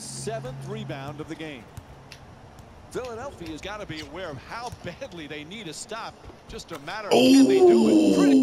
seventh rebound of the game. Philadelphia's got to be aware of how badly they need a stop. Just a matter of can they do it. Critical.